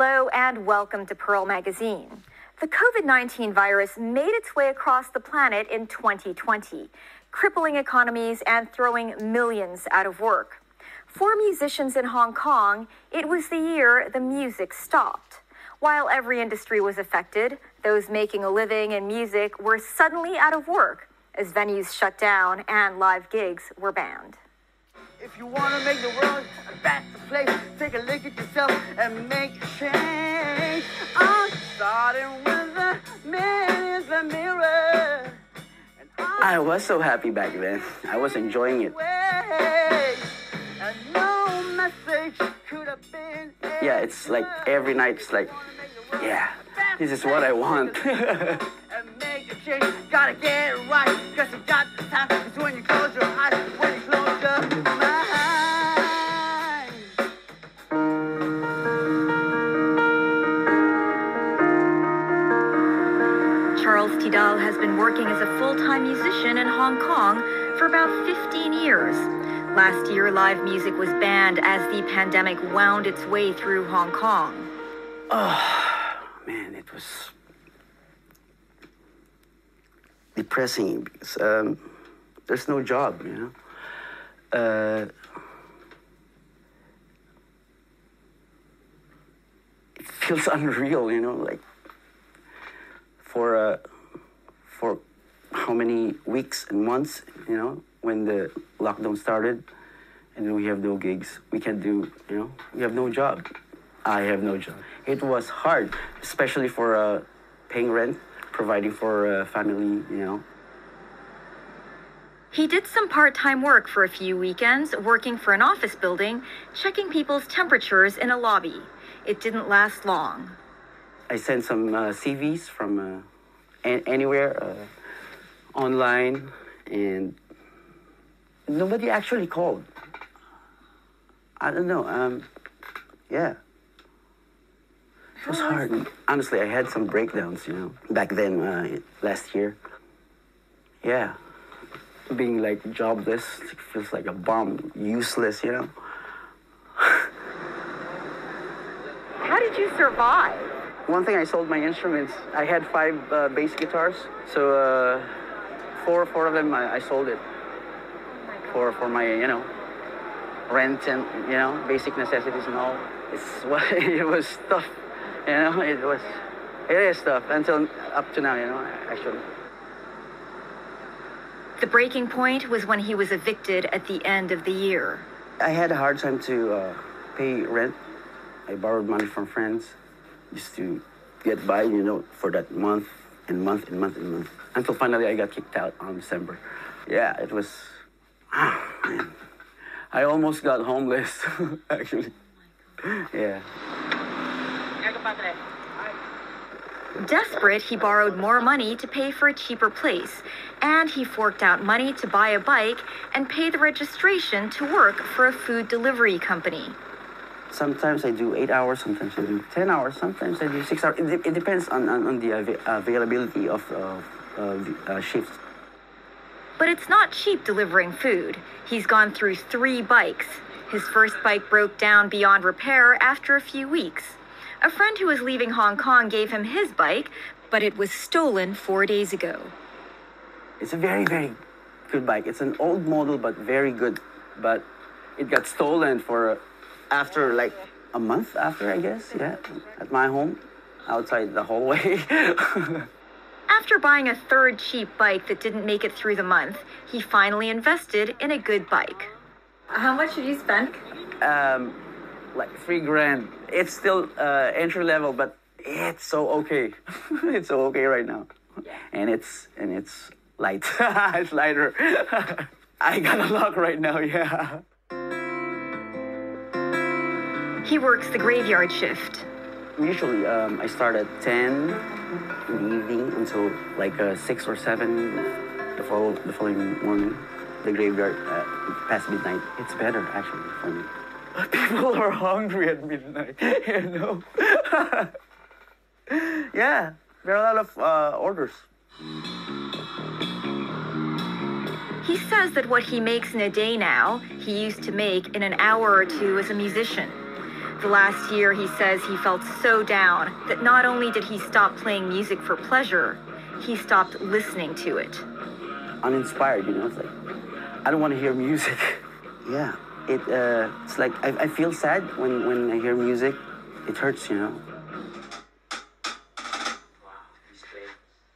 Hello and welcome to Pearl Magazine. The COVID 19 virus made its way across the planet in 2020, crippling economies and throwing millions out of work. For musicians in Hong Kong, it was the year the music stopped. While every industry was affected, those making a living in music were suddenly out of work as venues shut down and live gigs were banned. You want to make the world a better place, take a look at yourself and make a change. I'm starting with the man in the mirror. I was so happy back then. I was enjoying it. no message could have been. Yeah, it's like every night it's like, yeah, this is what I want. full time musician in Hong Kong for about 15 years. Last year, live music was banned as the pandemic wound its way through Hong Kong. Oh, man, it was depressing because um, there's no job, you know. Uh, it feels unreal, you know, like for uh, for how many weeks and months, you know, when the lockdown started, and we have no gigs, we can't do, you know, we have no job. I have no job. It was hard, especially for uh, paying rent, providing for uh, family, you know. He did some part time work for a few weekends, working for an office building, checking people's temperatures in a lobby. It didn't last long. I sent some uh, CVs from uh, an- anywhere uh, online, and nobody actually called. I don't know. Um, yeah. It was hard. Honestly, I had some breakdowns, you know, back then, uh, last year. Yeah. Being like jobless it feels like a bomb, useless, you know. How did you survive? One thing I sold my instruments. I had five uh, bass guitars, so uh, four four of them I, I sold it for for my you know rent and you know basic necessities and all. It's what it was tough, you know. It was it is tough until up to now, you know. Actually, The breaking point was when he was evicted at the end of the year. I had a hard time to uh, pay rent. I borrowed money from friends just to get by, you know, for that month and month and month and month. Until finally I got kicked out on December. Yeah, it was. Ah. I almost got homeless, actually. Yeah. Desperate, he borrowed more money to pay for a cheaper place, and he forked out money to buy a bike and pay the registration to work for a food delivery company. Sometimes I do eight hours, sometimes I do 10 hours, sometimes I do six hours. It, it depends on, on, on the ava- availability of, of, of uh, shifts. But it's not cheap delivering food. He's gone through three bikes. His first bike broke down beyond repair after a few weeks. A friend who was leaving Hong Kong gave him his bike, but it was stolen four days ago. It's a very, very good bike. It's an old model, but very good. But it got stolen for after like a month after, I guess. Yeah, at my home, outside the hallway. After buying a third cheap bike that didn't make it through the month, he finally invested in a good bike. How much did you spend? um, like three grand. It's still uh, entry level, but it's so okay. it's so okay right now, and it's and it's light. it's lighter. I got a lock right now. Yeah. He works the graveyard shift. Usually, um, I start at 10 in the evening until like uh, 6 or 7 the, follow, the following morning. The graveyard uh, past midnight. It's better, actually, for me. People are hungry at midnight, you know? yeah, there are a lot of uh, orders. He says that what he makes in a day now, he used to make in an hour or two as a musician. The last year, he says he felt so down that not only did he stop playing music for pleasure, he stopped listening to it. Uninspired, you know, it's like, I don't want to hear music. yeah, it, uh, it's like, I, I feel sad when, when I hear music. It hurts, you know.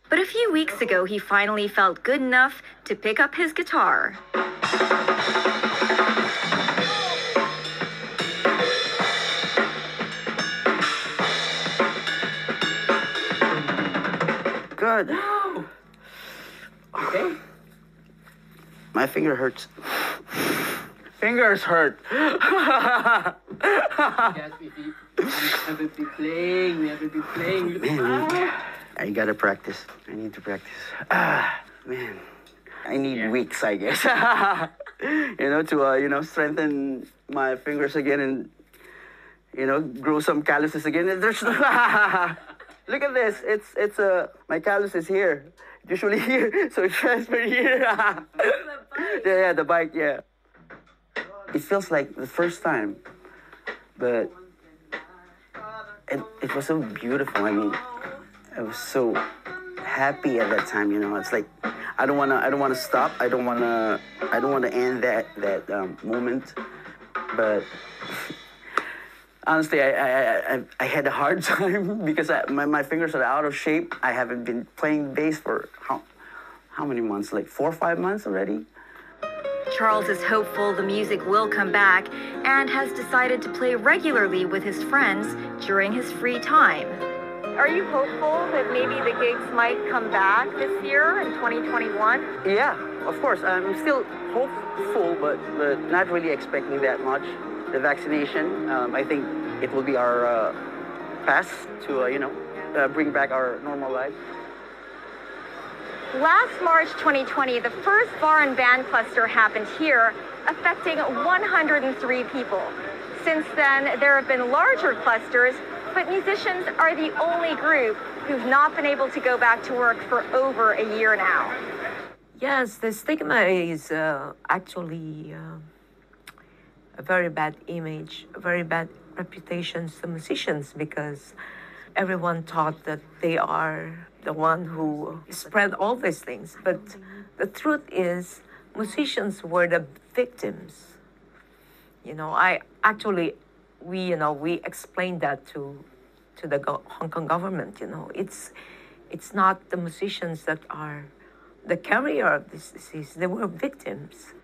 But a few weeks ago, he finally felt good enough to pick up his guitar. Good. Okay. My finger hurts. Fingers hurt. yes, we, we, we haven't been playing. We haven't been playing. Man, I gotta practice. I need to practice. Ah, man. I need Yeah. weeks, I guess. you know, to uh, you know strengthen my fingers again and you know grow some calluses again. There's look at this. It's it's uh, my callus is here. Usually here, so it transferred here. yeah, yeah, the bike. Yeah. It feels like the first time, but it, it was so beautiful. I mean, I was so happy at that time. You know, it's like I don't wanna, I don't wanna stop. I don't wanna, I don't wanna end that that um, moment. But honestly, I, I, I, I had a hard time because I, my, my fingers are out of shape. I haven't been playing bass for how, how many months? Like four or five months already. Charles is hopeful the music will come back and has decided to play regularly with his friends during his free time. Are you hopeful that maybe the gigs might come back this year in 2021? Yeah, of course. I'm still hopeful, but, but not really expecting that much. The vaccination, um, I think it will be our uh, pass to, uh, you know, uh, bring back our normal life. Last March 2020, the first bar and band cluster happened here, affecting 103 people. Since then, there have been larger clusters, but musicians are the only group who've not been able to go back to work for over a year now. Yes, the stigma is uh, actually uh, a very bad image, a very bad reputation to musicians because everyone thought that they are the one who spread all these things. But the truth is, musicians were the victims. You know, I actually, we, you know, we explained that to, to the go- Hong Kong government. You know, it's, it's not the musicians that are the carrier of this disease. They were victims.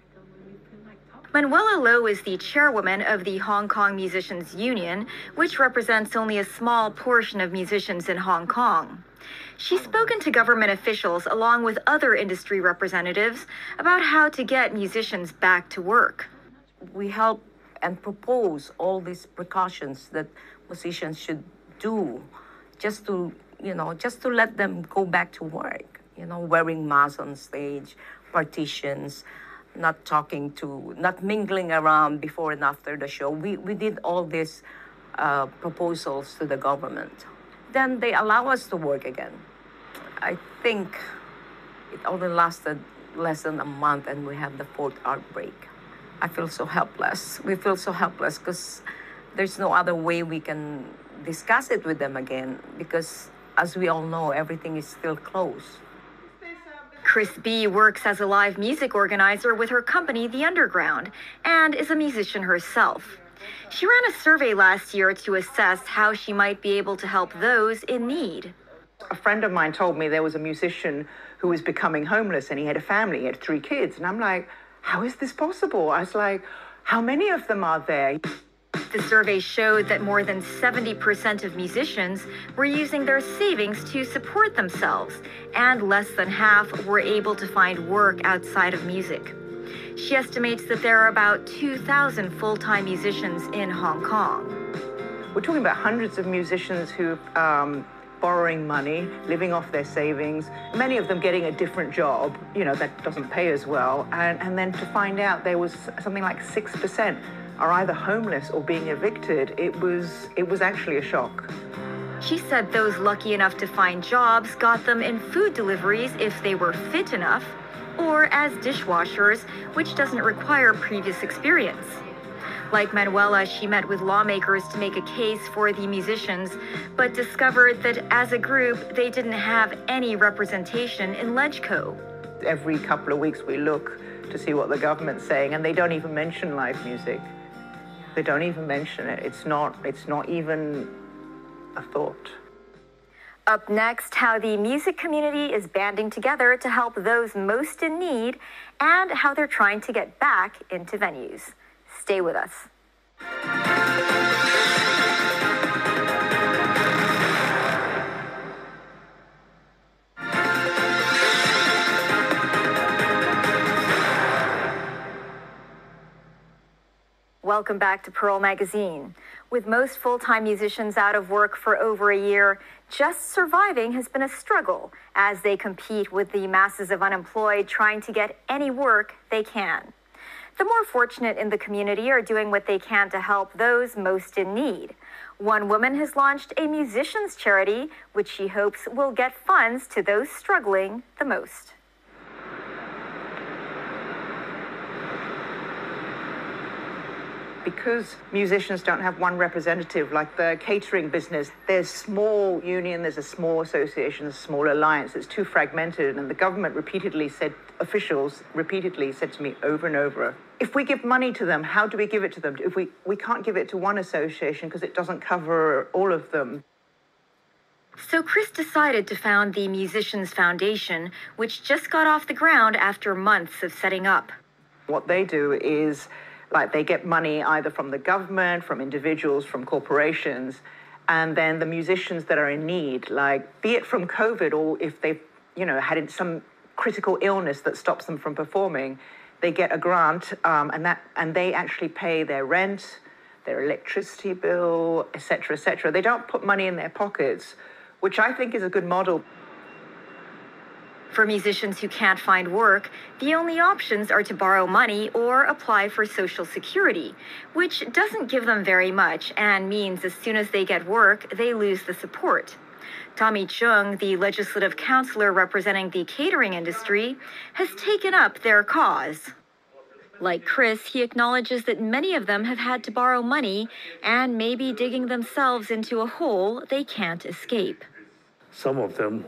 Manuela Lowe is the chairwoman of the Hong Kong Musicians Union, which represents only a small portion of musicians in Hong Kong. She's spoken to government officials along with other industry representatives about how to get musicians back to work. We help and propose all these precautions that musicians should do just to, you know, just to let them go back to work. You know, wearing masks on stage, partitions, not talking to, not mingling around before and after the show. We, we did all these uh, proposals to the government. Then they allow us to work again. I think it only lasted less than a month and we have the fourth outbreak. I feel so helpless. We feel so helpless because there's no other way we can discuss it with them again because, as we all know, everything is still closed. Chris B works as a live music organizer with her company, The Underground, and is a musician herself. She ran a survey last year to assess how she might be able to help those in need. A friend of mine told me there was a musician who was becoming homeless and he had a family, he had three kids. And I'm like, how is this possible? I was like, how many of them are there? The survey showed that more than 70% of musicians were using their savings to support themselves, and less than half were able to find work outside of music. She estimates that there are about 2,000 full time musicians in Hong Kong. We're talking about hundreds of musicians who um, borrowing money, living off their savings, many of them getting a different job, you know, that doesn't pay as well. And, and then to find out there was something like 6% are either homeless or being evicted, it was, it was actually a shock. She said those lucky enough to find jobs got them in food deliveries if they were fit enough, or as dishwashers, which doesn't require previous experience. Like Manuela, she met with lawmakers to make a case for the musicians, but discovered that as a group, they didn't have any representation in LegCo. Every couple of weeks, we look to see what the government's saying, and they don't even mention live music. They don't even mention it. It's not. It's not even a thought. Up next, how the music community is banding together to help those most in need and how they're trying to get back into venues. Stay with us. Welcome back to Pearl Magazine. With most full time musicians out of work for over a year, just surviving has been a struggle as they compete with the masses of unemployed trying to get any work they can. The more fortunate in the community are doing what they can to help those most in need. One woman has launched a musicians charity, which she hopes will get funds to those struggling the most. Because musicians don't have one representative, like the catering business, there's small union, there's a small association, a small alliance. It's too fragmented, and the government repeatedly said, officials repeatedly said to me over and over, if we give money to them, how do we give it to them? If we we can't give it to one association because it doesn't cover all of them. So Chris decided to found the Musicians Foundation, which just got off the ground after months of setting up. What they do is like they get money either from the government, from individuals, from corporations, and then the musicians that are in need, like be it from COVID or if they've, you know, had some critical illness that stops them from performing, they get a grant, um, and that and they actually pay their rent, their electricity bill, etc., etc. They don't put money in their pockets, which I think is a good model. For musicians who can't find work, the only options are to borrow money or apply for Social Security, which doesn't give them very much and means as soon as they get work, they lose the support. Tommy Cheung, the legislative counselor representing the catering industry, has taken up their cause. Like Chris, he acknowledges that many of them have had to borrow money and may be digging themselves into a hole they can't escape. Some of them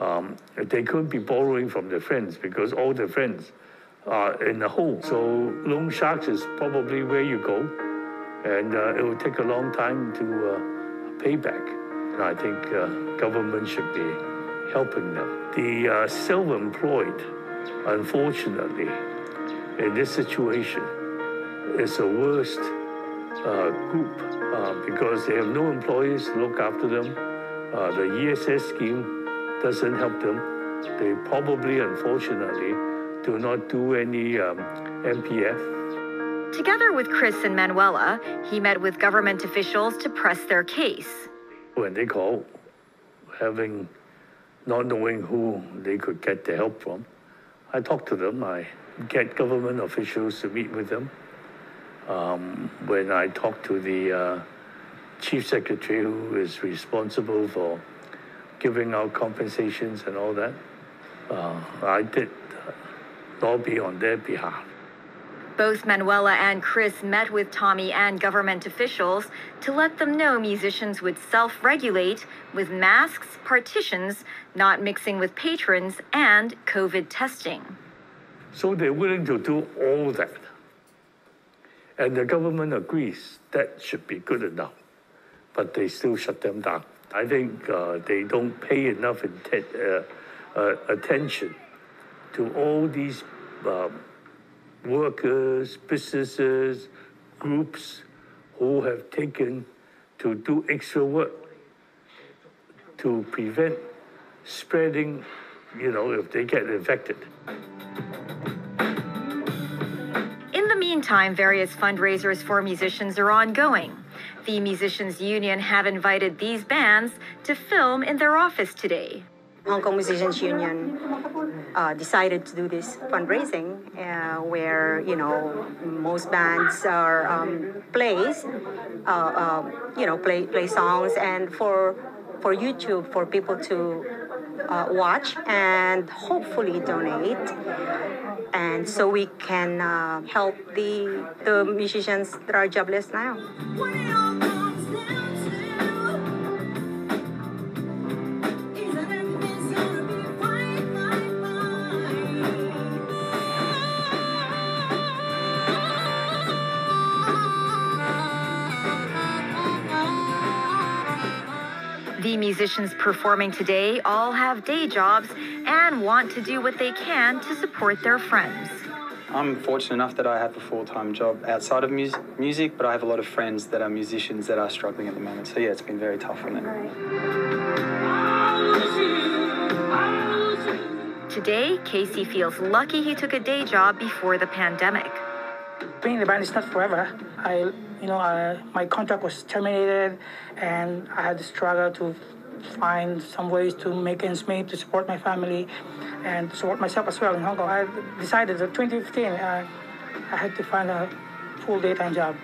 um, they couldn't be borrowing from their friends because all their friends are in a hole. So loan sharks is probably where you go, and uh, it will take a long time to uh, pay back. And I think uh, government should be helping them. The uh, self-employed, unfortunately, in this situation, is the worst uh, group uh, because they have no employees to look after them. the ESS scheme doesn't help them. They probably, unfortunately, do not do any um, MPF. Together with Chris and Manuela, he met with government officials to press their case. When they call, having not knowing who they could get the help from, I talk to them. I get government officials to meet with them. Um, when I talk to the uh, chief secretary who is responsible for giving out compensations and all that. Uh, I did uh, lobby on their behalf. Both Manuela and Chris met with Tommy and government officials to let them know musicians would self regulate with masks, partitions, not mixing with patrons, and COVID testing. So they're willing to do all that. And the government agrees that should be good enough, but they still shut them down. I think uh, they don't pay enough uh, uh, attention to all these um, workers, businesses, groups who have taken to do extra work to prevent spreading, you know, if they get infected. Meantime, various fundraisers for musicians are ongoing. The Musicians Union have invited these bands to film in their office today. Hong Kong Musicians Union uh, decided to do this fundraising uh, where you know most bands are um, plays uh, uh you know play play songs and for for YouTube for people to uh, watch and hopefully donate and so we can uh, help the the musicians that are jobless now. Musicians performing today all have day jobs and want to do what they can to support their friends. I'm fortunate enough that I have a full time job outside of mus- music, but I have a lot of friends that are musicians that are struggling at the moment. So, yeah, it's been very tough for them. Today, Casey feels lucky he took a day job before the pandemic. being in the band is not forever. I, you know, uh, my contract was terminated, and I had to struggle to find some ways to make ends meet to support my family, and support myself as well in Hong Kong. I decided that 2015 uh, I had to find a full daytime job.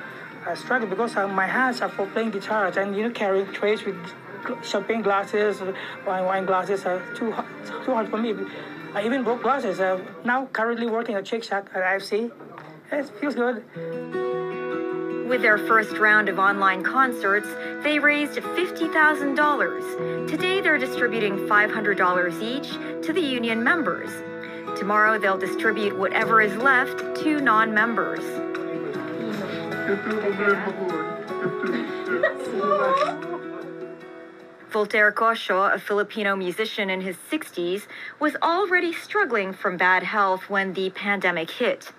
I struggled because uh, my hands are for playing guitars and you know carrying trays with champagne glasses, wine wine glasses are too hard, too hard for me. I even broke glasses. Uh, now currently working at Shake Shack at IFC. It feels good. With their first round of online concerts, they raised $50,000. Today, they're distributing $500 each to the union members. Tomorrow, they'll distribute whatever is left to non members. Voltaire Cosho, a Filipino musician in his 60s, was already struggling from bad health when the pandemic hit.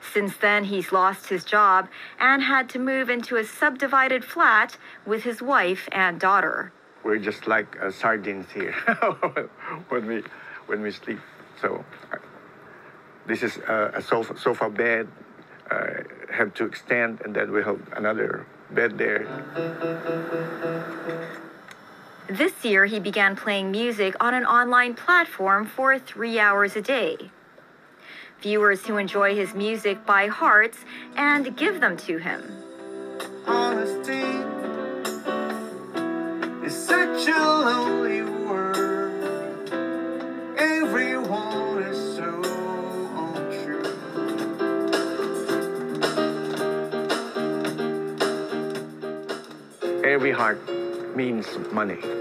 Since then, he's lost his job and had to move into a subdivided flat with his wife and daughter. We're just like uh, sardines here when we when we sleep. So uh, this is uh, a sofa, sofa bed. Uh, have to extend, and then we have another bed there. This year, he began playing music on an online platform for three hours a day. Viewers who enjoy his music buy hearts and give them to him. Honesty is such a lonely word. Everyone is so untrue. Every heart means money.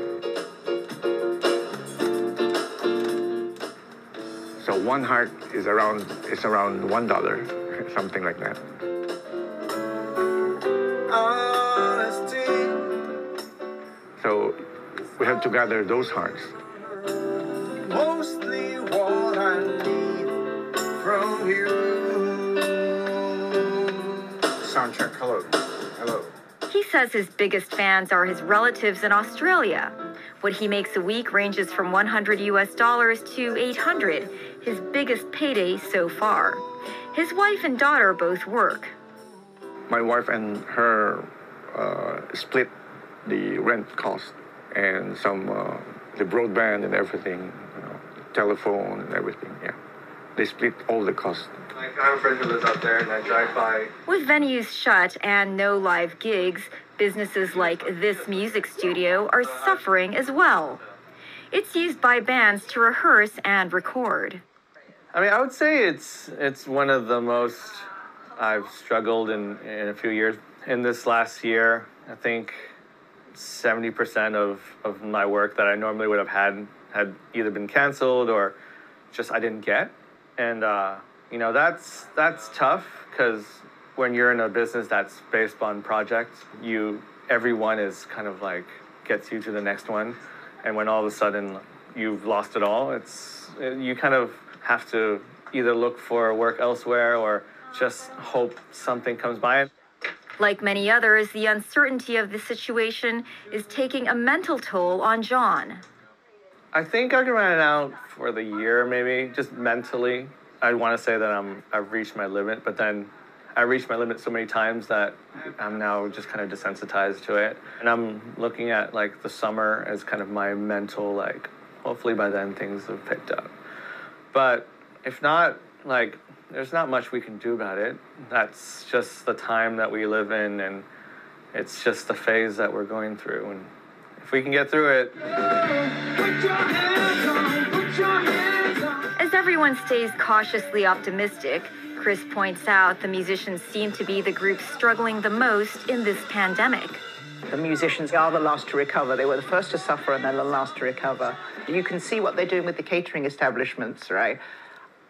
So one heart is around is around one dollar, something like that. Honesty So we have to gather those hearts. mostly what I need from you. Soundcheck. Hello. Hello. He says his biggest fans are his relatives in Australia. What he makes a week ranges from 100 US dollars to 800, his biggest payday so far. His wife and daughter both work. My wife and her uh, split the rent cost and some uh, the broadband and everything, you know, telephone and everything. Yeah, they split all the cost. Like, I have a friend who lives out there, and I drive by. With venues shut and no live gigs, businesses like this music studio are suffering as well. It's used by bands to rehearse and record. I mean, I would say it's it's one of the most I've struggled in in a few years. In this last year, I think seventy percent of of my work that I normally would have had had either been canceled or just I didn't get, and uh, you know that's that's tough because when you're in a business that's based on projects, you everyone is kind of like gets you to the next one, and when all of a sudden you've lost it all, it's you kind of have to either look for work elsewhere or just hope something comes by. Like many others, the uncertainty of the situation is taking a mental toll on John. I think I can run it out for the year, maybe just mentally. I'd want to say that I'm I've reached my limit, but then I reached my limit so many times that I'm now just kind of desensitized to it. And I'm looking at like the summer as kind of my mental like. Hopefully by then things have picked up. But if not, like there's not much we can do about it. That's just the time that we live in, and it's just the phase that we're going through. And if we can get through it, As everyone stays cautiously optimistic, Chris points out the musicians seem to be the group struggling the most in this pandemic. The musicians are the last to recover. They were the first to suffer and they're the last to recover. You can see what they're doing with the catering establishments, right?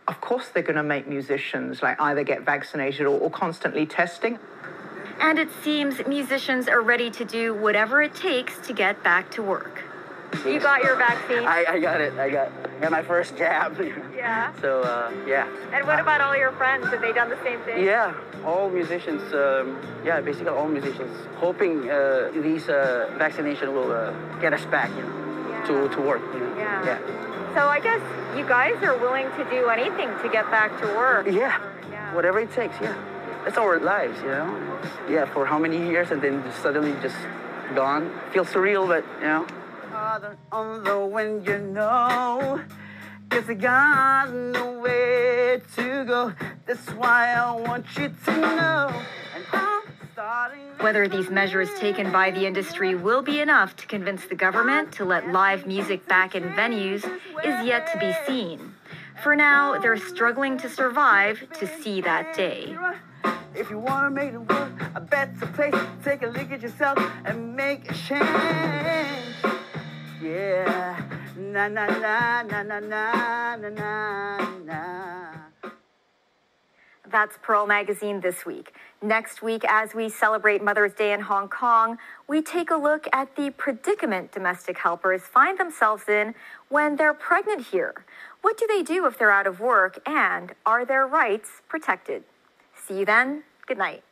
Of course, they're going to make musicians like either get vaccinated or, or constantly testing. And it seems musicians are ready to do whatever it takes to get back to work. You got your vaccine? I, I got it. I got, got my first jab. Yeah. So, uh, yeah. And what about all your friends? Have they done the same thing? Yeah, all musicians, um, yeah, basically all musicians, hoping uh, these uh, vaccination will uh, get us back, you know, to, to work, you know. Yeah. Yeah. So I guess you guys are willing to do anything to get back to work. Yeah, yeah. whatever it takes, yeah. That's our lives, you know. Yeah, for how many years and then suddenly just gone. Feels surreal, but, you know. Harder on the when you know. Cause I got nowhere to go. That's why I want you to know. And I'm starting. Whether these measures taken by the industry will be enough to convince the government to let live music back in venues is yet to be seen. For now, they're struggling to survive to see that day. If you wanna make the world a better place, take a look at yourself and make a change. Yeah. Na na na na na na na na na. That's Pearl Magazine this week. Next week, as we celebrate Mother's Day in Hong Kong, we take a look at the predicament domestic helpers find themselves in when they're pregnant here. What do they do if they're out of work, and are their rights protected? See you then. Good night.